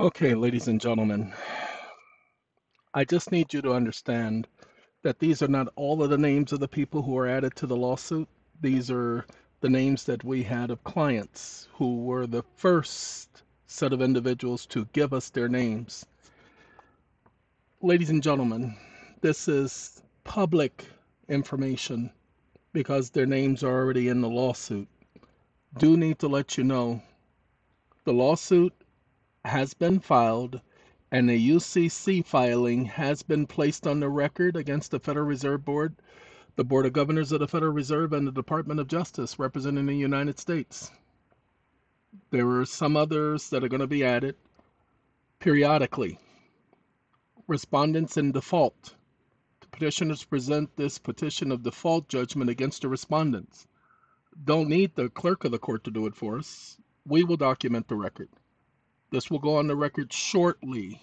Okay, ladies and gentlemen, I just need you to understand that these are not all of the names of the people who are added to the lawsuit. These are the names that we had of clients who were the first set of individuals to give us their names. Ladies and gentlemen, this is public information because their names are already in the lawsuit. Do need to let you know the lawsuit has been filed and a UCC filing has been placed on the record against the Federal Reserve Board, the Board of Governors of the Federal Reserve, and the Department of Justice representing the United States. There are some others that are going to be added periodically. Respondents in default. The petitioners present this petition of default judgment against the respondents. Don't need the clerk of the court to do it for us. We will document the record. This will go on the record shortly.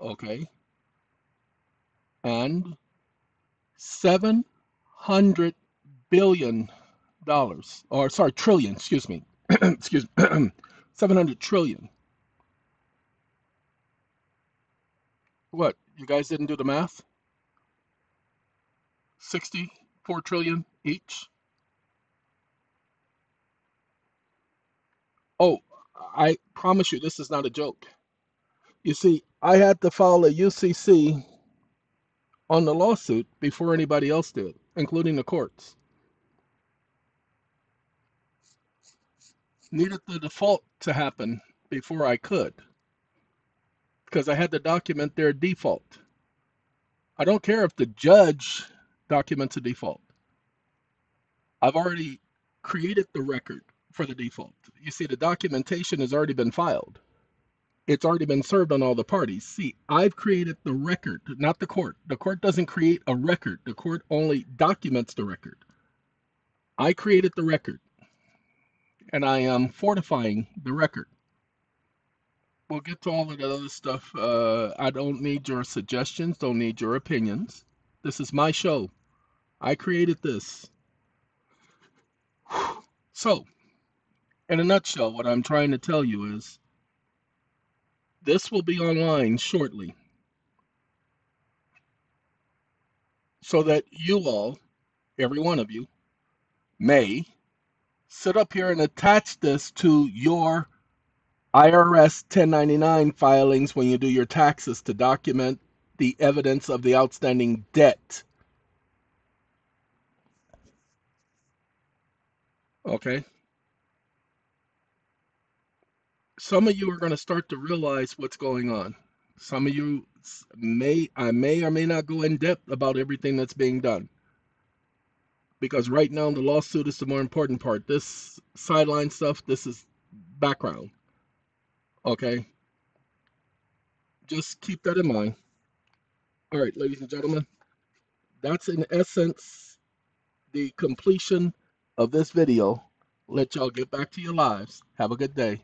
Okay. And 700 billion dollars, or sorry, trillion, excuse me. excuse me. 700 trillion. What? You guys didn't do the math? 64 trillion each? I promise you, this is not a joke. You see, I had to file a UCC on the lawsuit before anybody else did, including the courts. Needed the default to happen before I could, because I had to document their default. I don't care if the judge documents a default. I've already created the record for the default. You see, the documentation has already been filed. It's already been served on all the parties. See, I've created the record, not the court. The court doesn't create a record. The court only documents the record. I created the record, and I am fortifying the record. We'll get to all of that other stuff. Uh, I don't need your suggestions, don't need your opinions. This is my show. I created this. So, in a nutshell, what I'm trying to tell you is this will be online shortly so that you all, every one of you, may sit up here and attach this to your IRS 1099 filings when you do your taxes to document the evidence of the outstanding debt. Okay? Some of you are going to start to realize what's going on. Some of you may, I may or may not go in depth about everything that's being done. Because right now, the lawsuit is the more important part. This sideline stuff, this is background. Okay? Just keep that in mind. All right, ladies and gentlemen, that's in essence the completion of this video. Let y'all get back to your lives. Have a good day.